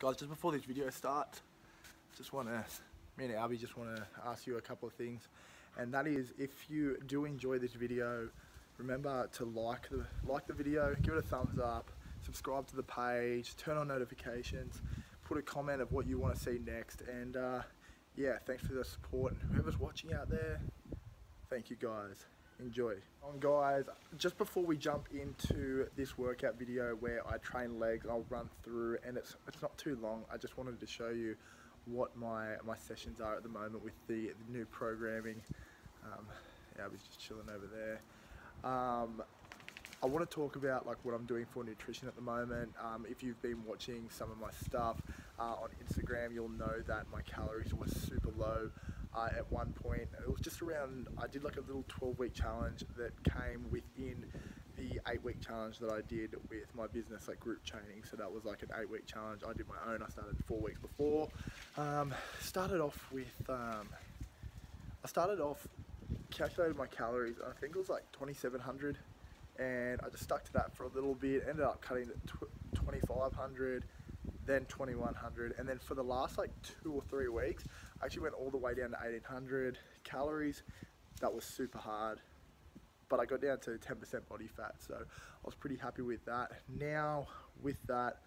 Guys, just before this video starts, just want to, me and Albie just want to ask you a couple of things. And that is, if you do enjoy this video, remember to like the, like the video, give it a thumbs up, subscribe to the page, turn on notifications, put a comment of what you want to see next. And uh, yeah, thanks for the support. And whoever's watching out there, thank you guys enjoy. On guys, just before we jump into this workout video where I train legs, I'll run through and it's it's not too long. I just wanted to show you what my my sessions are at the moment with the, the new programming. Um, yeah, I was just chilling over there. Um, I want to talk about like what I'm doing for nutrition at the moment. Um, if you've been watching some of my stuff uh, on Instagram, you'll know that my calories were super low uh, at one point. It was just around, I did like a little 12 week challenge that came within the eight week challenge that I did with my business, like group training. So that was like an eight week challenge. I did my own, I started four weeks before. Um, started off with, um, I started off, calculated my calories, I think it was like 2700 and I just stuck to that for a little bit, ended up cutting to 2500 then 2100 and then for the last like two or three weeks I actually went all the way down to 1800 calories. That was super hard but I got down to 10% body fat so I was pretty happy with that. Now with that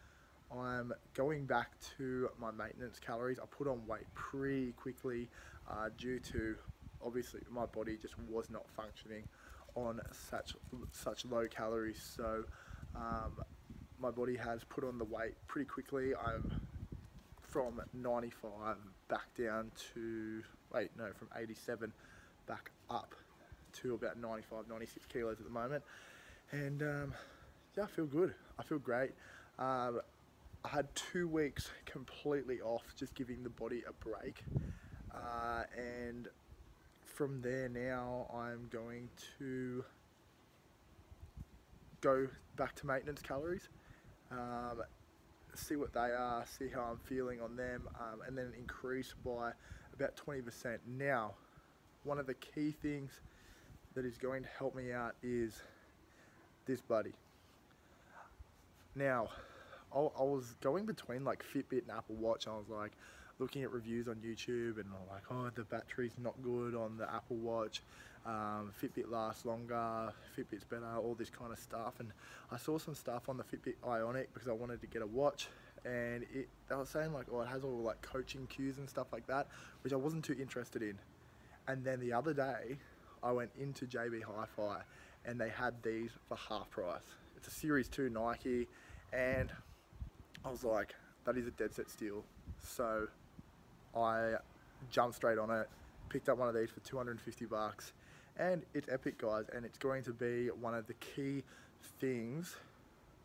I'm going back to my maintenance calories. I put on weight pretty quickly uh, due to obviously my body just was not functioning on such such low calories. So um, my body has put on the weight pretty quickly. I'm from 95 back down to, wait, no, from 87 back up to about 95, 96 kilos at the moment. And um, yeah, I feel good. I feel great. Um, I had two weeks completely off, just giving the body a break. Uh, and from there now, I'm going to go back to maintenance calories um, see what they are, see how I'm feeling on them, um, and then increase by about 20%. Now, one of the key things that is going to help me out is this buddy. Now, I, I was going between like Fitbit and Apple Watch, I was like looking at reviews on YouTube, and I'm like, oh, the battery's not good on the Apple Watch um, Fitbit lasts longer, Fitbit's better, all this kind of stuff. And I saw some stuff on the Fitbit Ionic because I wanted to get a watch and it, they were saying like, oh, it has all like coaching cues and stuff like that, which I wasn't too interested in. And then the other day, I went into JB Hi-Fi and they had these for half price. It's a Series 2 Nike and I was like, that is a dead set steal. So I jumped straight on it, picked up one of these for 250 bucks. And it's epic guys and it's going to be one of the key things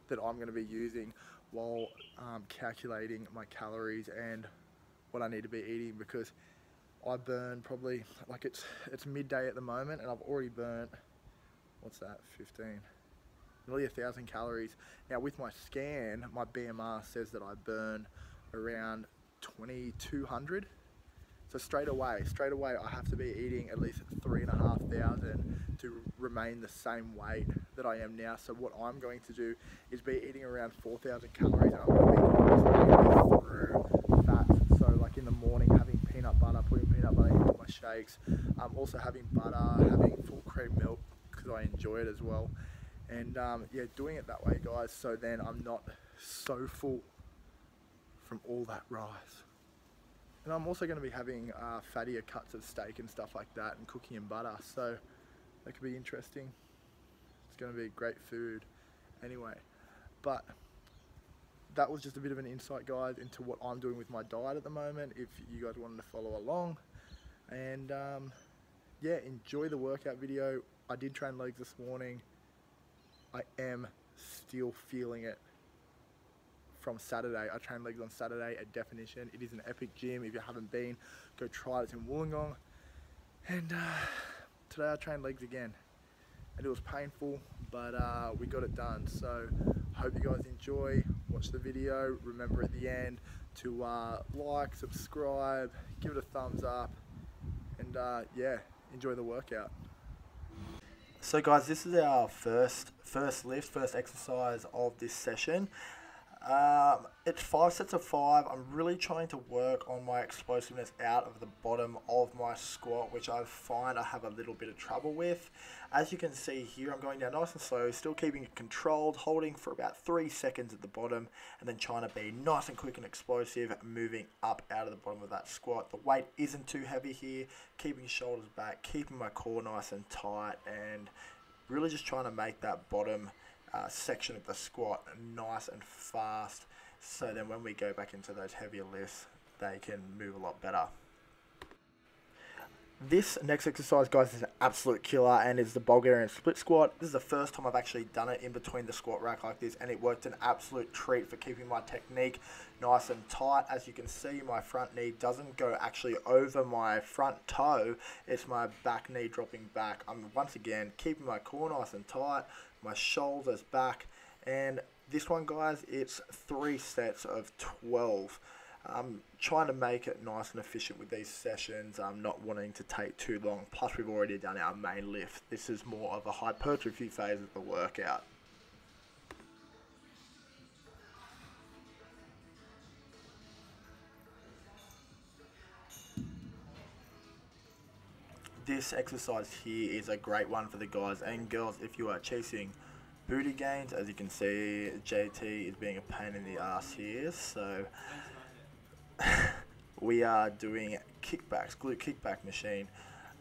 that I'm going to be using while um, calculating my calories and what I need to be eating because I burn probably like it's it's midday at the moment and I've already burnt what's that 15 nearly a thousand calories. Now with my scan my BMR says that I burn around 2200 so straight away, straight away, I have to be eating at least three and a half thousand to remain the same weight that I am now. So what I'm going to do is be eating around 4,000 calories and I'm going to be through fats. So like in the morning, having peanut butter, putting peanut butter in my shakes. Um, also having butter, having full cream milk because I enjoy it as well. And um, yeah, doing it that way, guys. So then I'm not so full from all that rice. And I'm also going to be having uh, fattier cuts of steak and stuff like that and cooking in butter. So that could be interesting. It's going to be great food anyway. But that was just a bit of an insight guide into what I'm doing with my diet at the moment if you guys wanted to follow along. And um, yeah, enjoy the workout video. I did train legs this morning. I am still feeling it from Saturday. I train legs on Saturday at Definition. It is an epic gym. If you haven't been, go try it. It's in Wollongong. And uh, today I trained legs again. And it was painful, but uh, we got it done. So hope you guys enjoy. Watch the video. Remember at the end to uh, like, subscribe, give it a thumbs up. And uh, yeah, enjoy the workout. So guys, this is our first first lift, first exercise of this session. Um, it's five sets of five. I'm really trying to work on my explosiveness out of the bottom of my squat, which I find I have a little bit of trouble with. As you can see here, I'm going down nice and slow, still keeping it controlled, holding for about three seconds at the bottom, and then trying to be nice and quick and explosive, moving up out of the bottom of that squat. The weight isn't too heavy here, keeping shoulders back, keeping my core nice and tight, and really just trying to make that bottom uh, section of the squat nice and fast so then when we go back into those heavier lifts they can move a lot better. This next exercise, guys, is an absolute killer and is the Bulgarian split squat. This is the first time I've actually done it in between the squat rack like this and it worked an absolute treat for keeping my technique nice and tight. As you can see, my front knee doesn't go actually over my front toe. It's my back knee dropping back. I'm once again keeping my core nice and tight, my shoulders back, and this one, guys, it's three sets of 12. I'm trying to make it nice and efficient with these sessions. I'm not wanting to take too long. Plus, we've already done our main lift. This is more of a hypertrophy phase of the workout. This exercise here is a great one for the guys and girls if you are chasing booty gains. As you can see, JT is being a pain in the ass here. So we are doing kickbacks, glute kickback machine.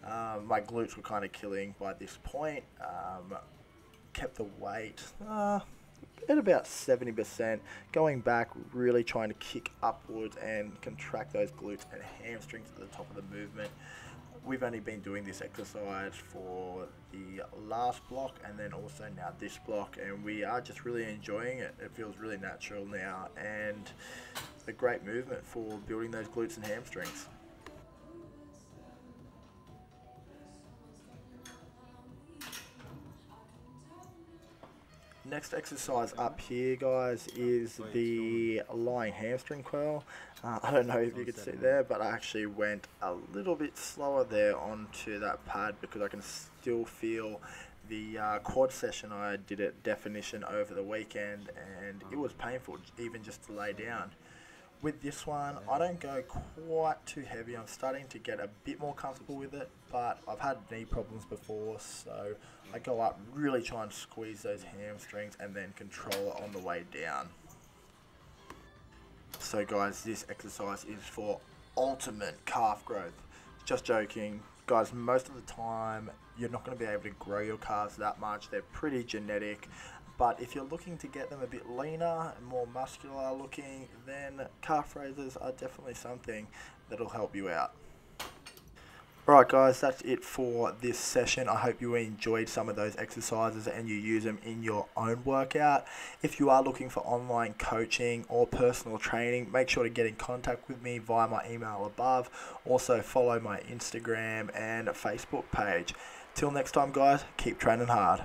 Um, my glutes were kind of killing by this point. Um, kept the weight uh, at about 70%. Going back, really trying to kick upwards and contract those glutes and hamstrings at the top of the movement. We've only been doing this exercise for the last block and then also now this block and we are just really enjoying it. It feels really natural now and a great movement for building those glutes and hamstrings. Next exercise up here, guys, is the lying hamstring curl. Uh, I don't know if you could see there, but I actually went a little bit slower there onto that pad because I can still feel the uh, quad session I did at definition over the weekend and it was painful even just to lay down. With this one, I don't go quite too heavy. I'm starting to get a bit more comfortable with it, but I've had knee problems before, so I go up, really try and squeeze those hamstrings and then control it on the way down. So guys, this exercise is for ultimate calf growth. Just joking. Guys, most of the time, you're not going to be able to grow your calves that much. They're pretty genetic. But if you're looking to get them a bit leaner and more muscular looking, then calf raises are definitely something that'll help you out. Alright guys, that's it for this session. I hope you enjoyed some of those exercises and you use them in your own workout. If you are looking for online coaching or personal training, make sure to get in contact with me via my email above. Also follow my Instagram and Facebook page. Till next time guys, keep training hard.